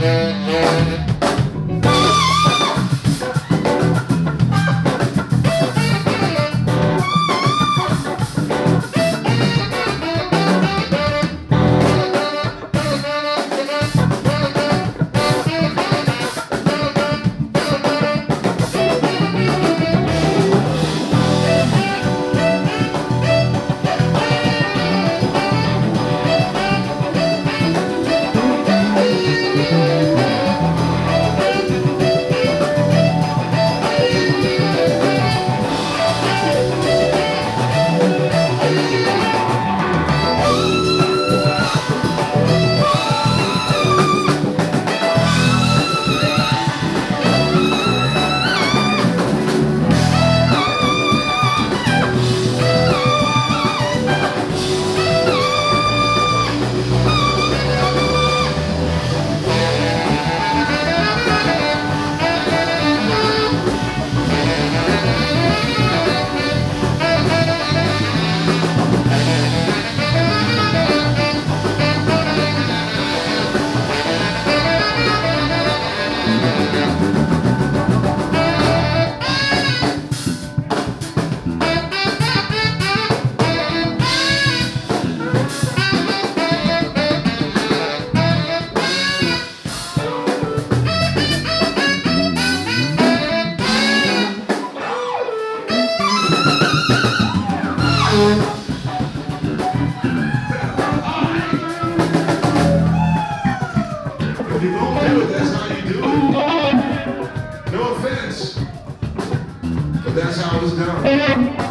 Yeah. Deus né, não.